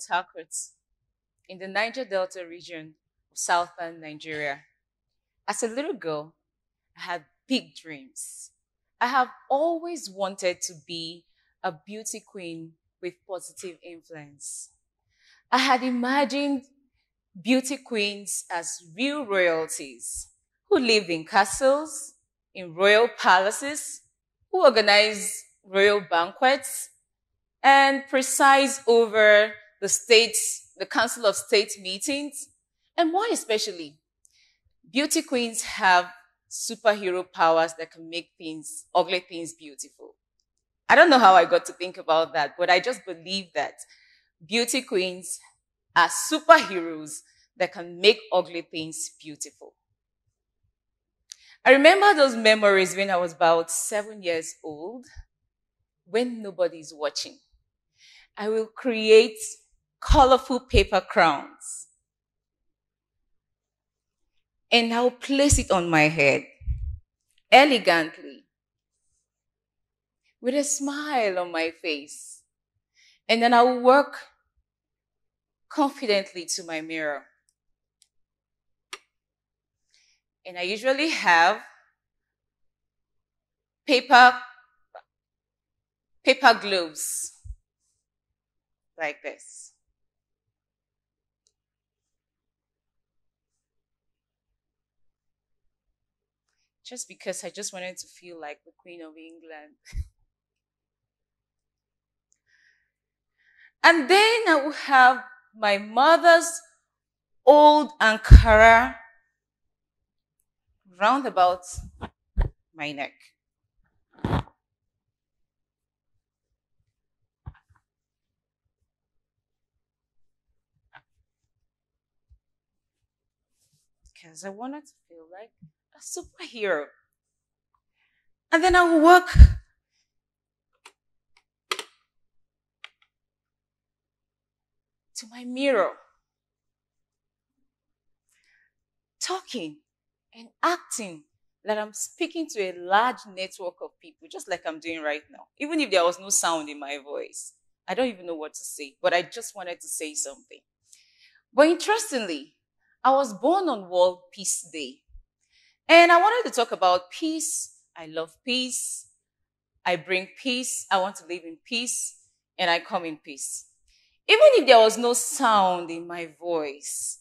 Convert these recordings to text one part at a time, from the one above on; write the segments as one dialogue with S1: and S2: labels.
S1: Port Harcourt in the Niger Delta region of southern Nigeria. As a little girl, I had big dreams. I have always wanted to be a beauty queen with positive influence. I had imagined beauty queens as real royalties who lived in castles, in royal palaces, who organized royal banquets, and preside over the states, the Council of State meetings. And more especially, beauty queens have superhero powers that can make things, ugly things beautiful. I don't know how I got to think about that, but I just believe that beauty queens are superheroes that can make ugly things beautiful. I remember those memories when I was about seven years old, when nobody's watching. I will create colorful paper crowns. And I'll place it on my head elegantly with a smile on my face. And then I'll work confidently to my mirror. And I usually have paper, paper globes like this. Just because I just wanted to feel like the Queen of England. and then I will have my mother's old Ankara round about my neck. Because I wanted to feel like a superhero. And then I would work to my mirror, talking and acting that I'm speaking to a large network of people, just like I'm doing right now. Even if there was no sound in my voice, I don't even know what to say, but I just wanted to say something. But interestingly, I was born on World Peace Day. And I wanted to talk about peace. I love peace. I bring peace. I want to live in peace. And I come in peace. Even if there was no sound in my voice.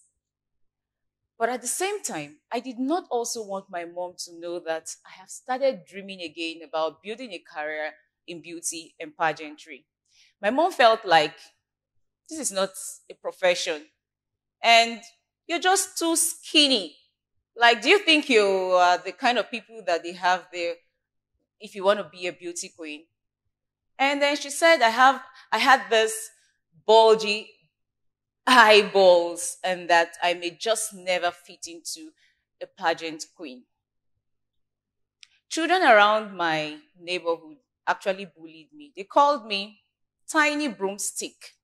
S1: But at the same time, I did not also want my mom to know that I have started dreaming again about building a career in beauty and pageantry. My mom felt like this is not a profession and you're just too skinny. Like, do you think you are the kind of people that they have there if you want to be a beauty queen? And then she said, I have, I had this bulgy eyeballs and that I may just never fit into a pageant queen. Children around my neighborhood actually bullied me. They called me tiny broomstick.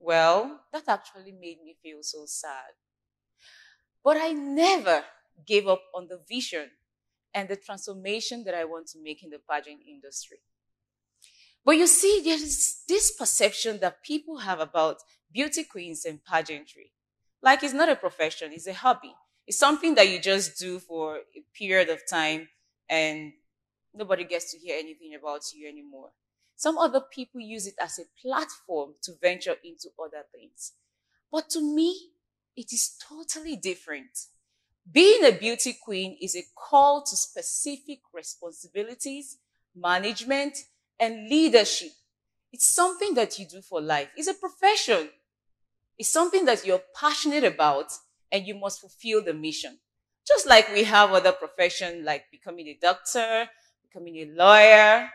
S1: Well, that actually made me feel so sad. But I never gave up on the vision and the transformation that I want to make in the pageant industry. But you see, there is this perception that people have about beauty queens and pageantry. Like it's not a profession, it's a hobby. It's something that you just do for a period of time and nobody gets to hear anything about you anymore. Some other people use it as a platform to venture into other things. But to me, it is totally different. Being a beauty queen is a call to specific responsibilities, management, and leadership. It's something that you do for life. It's a profession. It's something that you're passionate about and you must fulfill the mission. Just like we have other professions like becoming a doctor, becoming a lawyer.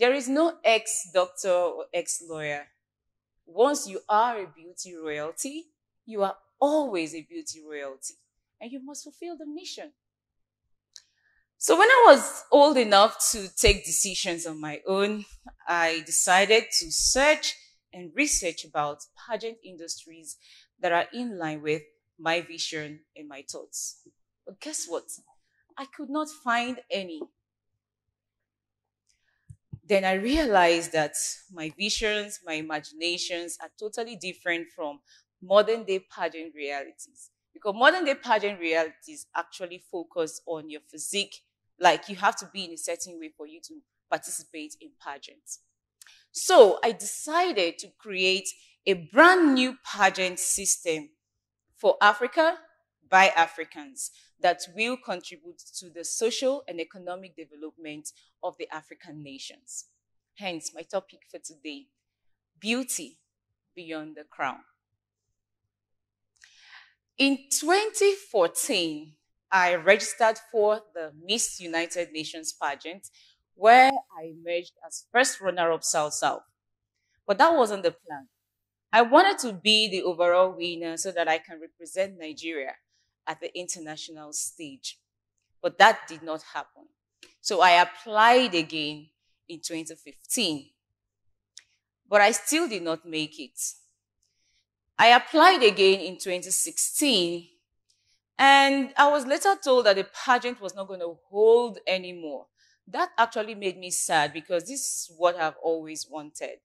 S1: There is no ex-doctor or ex-lawyer. Once you are a beauty royalty, you are always a beauty royalty and you must fulfill the mission. So when I was old enough to take decisions on my own, I decided to search and research about pageant industries that are in line with my vision and my thoughts. But guess what? I could not find any. Then I realized that my visions, my imaginations are totally different from modern day pageant realities. Because modern day pageant realities actually focus on your physique, like you have to be in a certain way for you to participate in pageants. So I decided to create a brand new pageant system for Africa by Africans that will contribute to the social and economic development of the African nations. Hence, my topic for today beauty beyond the crown. In 2014, I registered for the Miss United Nations pageant where I emerged as first runner up South South. But that wasn't the plan. I wanted to be the overall winner so that I can represent Nigeria at the international stage. But that did not happen. So I applied again in 2015. But I still did not make it. I applied again in 2016 and I was later told that the pageant was not going to hold anymore. That actually made me sad because this is what I've always wanted.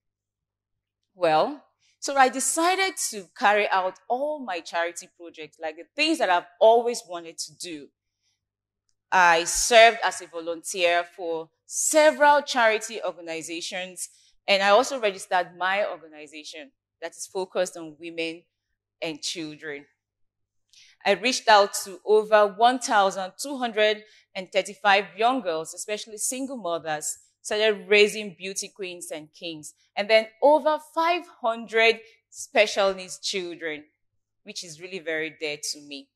S1: Well, so I decided to carry out all my charity projects, like the things that I've always wanted to do. I served as a volunteer for several charity organizations, and I also registered my organization that is focused on women and children. I reached out to over 1,235 young girls, especially single mothers, started raising beauty queens and kings, and then over 500 special needs children, which is really very dear to me.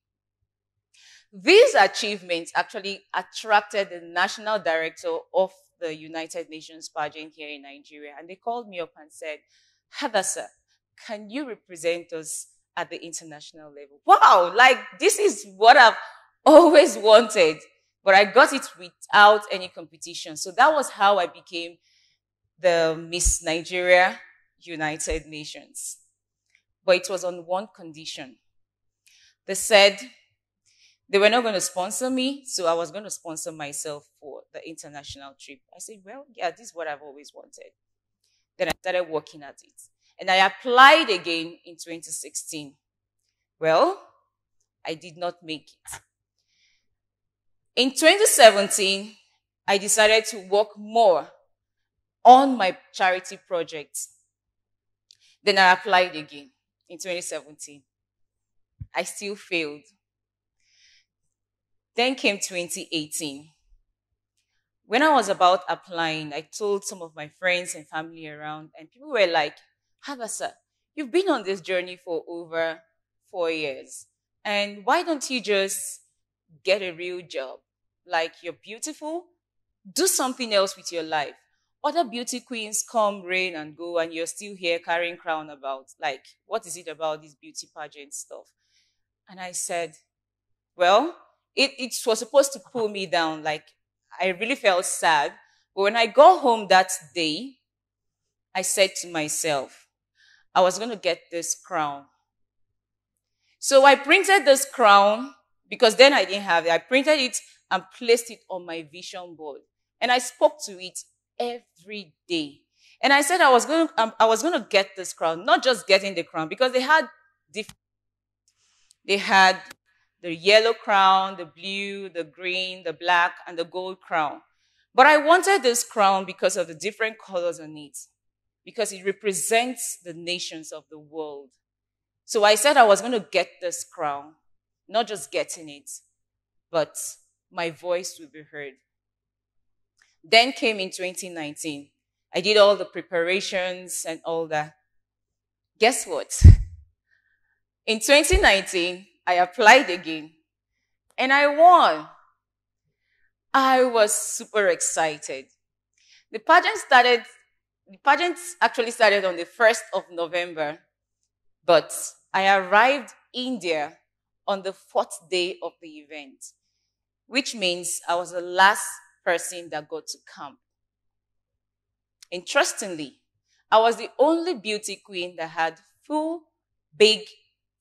S1: These achievements actually attracted the national director of the United Nations pageant here in Nigeria, and they called me up and said, Hadassah, can you represent us at the international level? Wow, like this is what I've always wanted but I got it without any competition. So that was how I became the Miss Nigeria United Nations. But it was on one condition. They said they were not going to sponsor me, so I was going to sponsor myself for the international trip. I said, well, yeah, this is what I've always wanted. Then I started working at it. And I applied again in 2016. Well, I did not make it. In 2017, I decided to work more on my charity projects. Then I applied again in 2017. I still failed. Then came 2018. When I was about applying, I told some of my friends and family around, and people were like, Hadassah, you've been on this journey for over four years. And why don't you just get a real job. Like you're beautiful, do something else with your life. Other beauty queens come, reign, and go, and you're still here carrying crown about. Like, what is it about this beauty pageant stuff? And I said, well, it, it was supposed to pull me down. Like, I really felt sad. But when I got home that day, I said to myself, I was going to get this crown. So I printed this crown because then I didn't have it. I printed it and placed it on my vision board. And I spoke to it every day. And I said I was going to, um, I was going to get this crown, not just getting the crown, because they had different, they had the yellow crown, the blue, the green, the black, and the gold crown. But I wanted this crown because of the different colors on it, because it represents the nations of the world. So I said I was going to get this crown not just getting it, but my voice will be heard. Then came in 2019. I did all the preparations and all that. Guess what? In 2019, I applied again and I won. I was super excited. The pageant started, the pageant actually started on the 1st of November, but I arrived in India on the fourth day of the event, which means I was the last person that got to camp. Interestingly, I was the only beauty queen that had full, big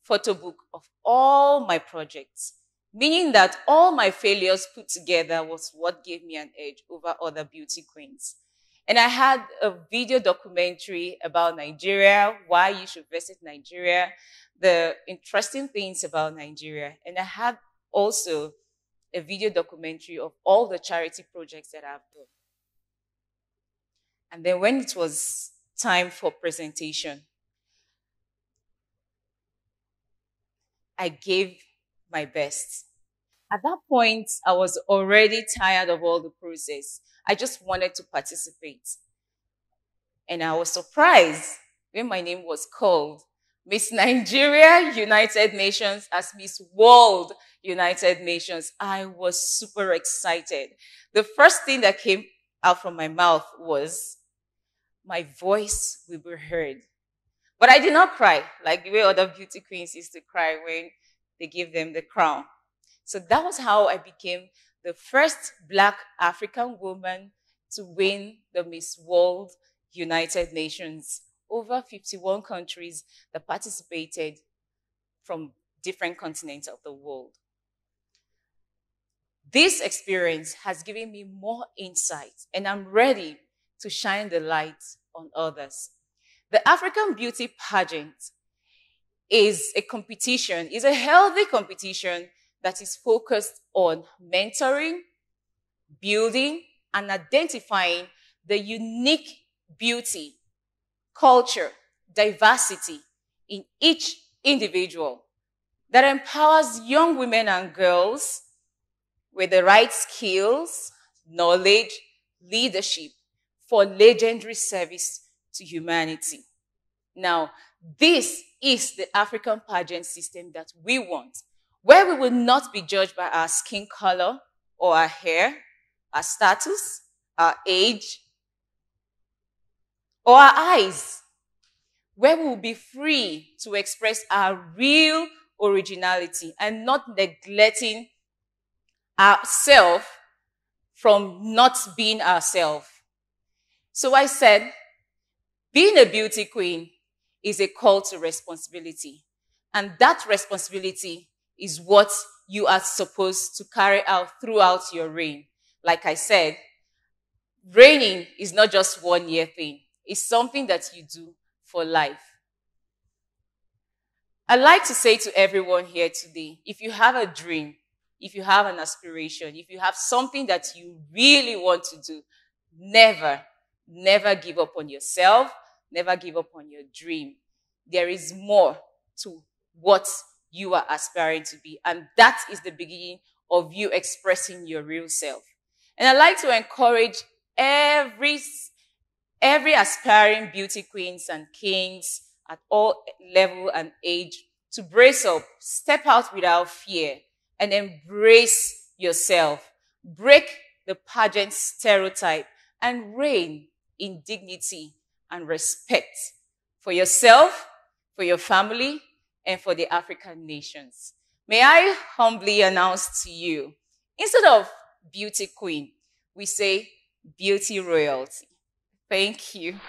S1: photo book of all my projects, meaning that all my failures put together was what gave me an edge over other beauty queens. And I had a video documentary about Nigeria, why you should visit Nigeria, the interesting things about Nigeria. And I have also a video documentary of all the charity projects that I've done. And then when it was time for presentation, I gave my best. At that point, I was already tired of all the process. I just wanted to participate. And I was surprised when my name was called Miss Nigeria United Nations as Miss World United Nations. I was super excited. The first thing that came out from my mouth was, my voice will be heard. But I did not cry like the way other beauty queens used to cry when they give them the crown. So that was how I became the first Black African woman to win the Miss World United Nations. Over 51 countries that participated from different continents of the world. This experience has given me more insight, and I'm ready to shine the light on others. The African Beauty Pageant is a competition, is a healthy competition that is focused on mentoring, building, and identifying the unique beauty, culture, diversity in each individual that empowers young women and girls with the right skills, knowledge, leadership for legendary service to humanity. Now, this is the African pageant system that we want, where we will not be judged by our skin color or our hair, our status, our age, or our eyes, where we will be free to express our real originality and not neglecting ourselves from not being ourselves. So I said, being a beauty queen is a call to responsibility. And that responsibility is what you are supposed to carry out throughout your reign. Like I said, reigning is not just one year thing. It's something that you do for life. I'd like to say to everyone here today, if you have a dream, if you have an aspiration, if you have something that you really want to do, never, never give up on yourself Never give up on your dream. There is more to what you are aspiring to be. And that is the beginning of you expressing your real self. And I'd like to encourage every, every aspiring beauty queens and kings at all level and age to brace up, step out without fear and embrace yourself. Break the pageant stereotype and reign in dignity and respect for yourself, for your family, and for the African nations. May I humbly announce to you, instead of beauty queen, we say beauty royalty. Thank you.